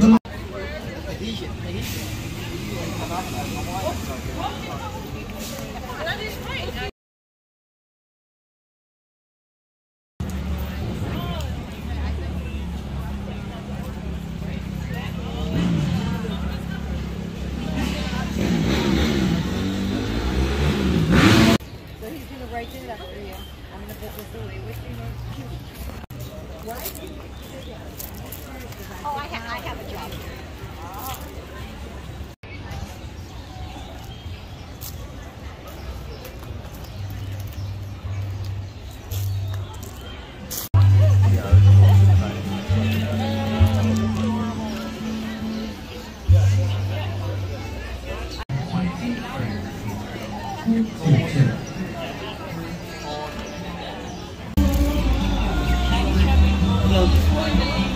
the. So he's write for you. I'm gonna put this away with you. What? Oh, I have, I have a job. Picture. No.